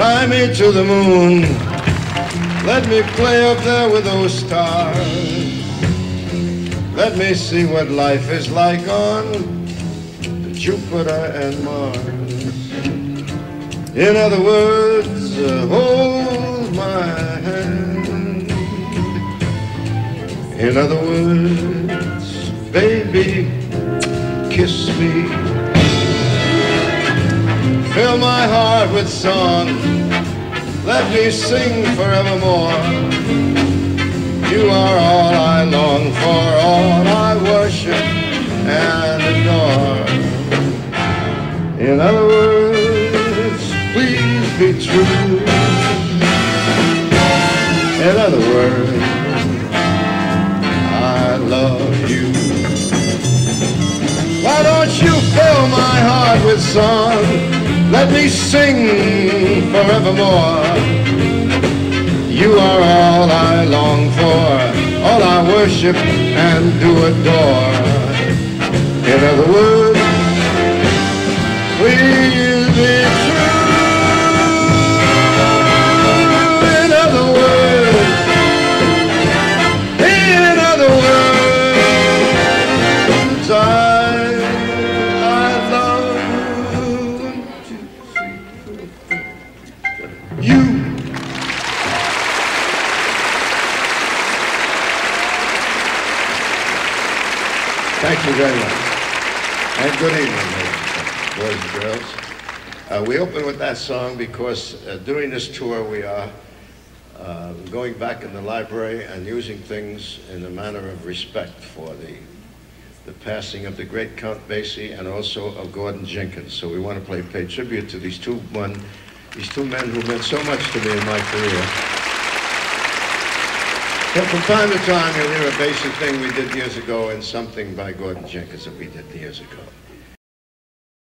Fly me to the moon. Let me play up there with those stars. Let me see what life is like on Jupiter and Mars. In other words, uh, hold my hand. In other words, baby, kiss me. Fill my heart with song. Let me sing forevermore. You are all I long for, all I worship and adore. In other words, please be true. In other words, I love you. Why don't you fill my heart with song? Let me sing forevermore. You are all I long for, all I worship and do adore. In other words, please Thank you very much. And good evening, boys and girls. Uh, we open with that song because uh, during this tour we are uh, going back in the library and using things in a manner of respect for the, the passing of the great Count Basie and also of Gordon Jenkins. So we want to play, pay tribute to these two, one, these two men who meant so much to me in my career. But from time to time, you'll hear a Basie thing we did years ago and something by Gordon Jenkins that we did years ago.